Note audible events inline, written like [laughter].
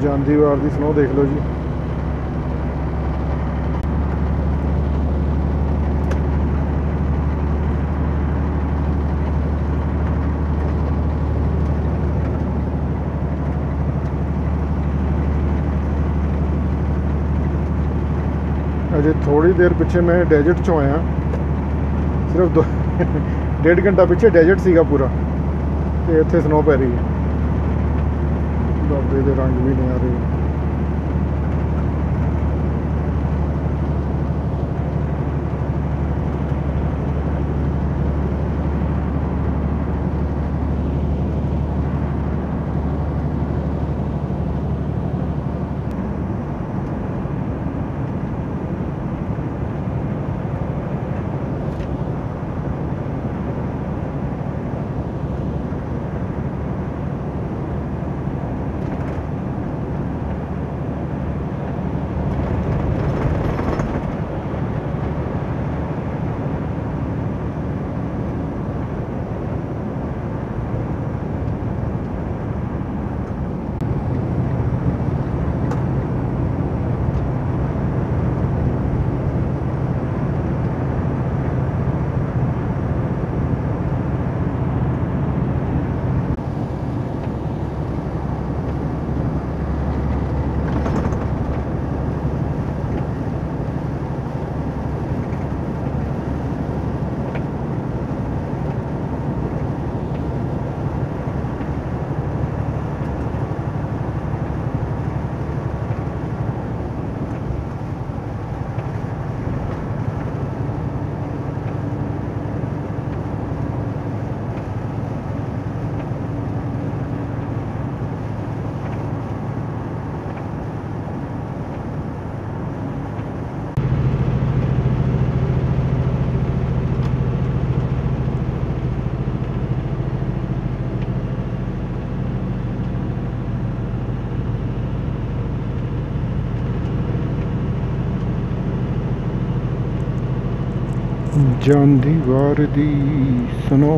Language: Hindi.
ਜਾਂਦੀਵਾਰ ਦੀ ਸਨੋ ਦੇਖ ਲਓ ਜੀ ਅਜੇ ਥੋੜੀ ਦੇਰ ਪਿੱਛੇ ਮੈਂ ਡੈਜ਼ਰਟ ਚੋਂ ਆਇਆ ਸਿਰਫ ਦੋ [laughs] ਡੇਢ ਘੰਟਾ ਪਿੱਛੇ ਡੈਜ਼ਰਟ ਸੀਗਾ ਪੂਰਾ ਤੇ ਇੱਥੇ ਸਨੋ ਪੈ ਰਹੀ ਹੈ तो आप दे दे रंग भी नहीं आ रही ਜਾਂਦੀ ਵਾਰ ਦੀ ਸਨੋ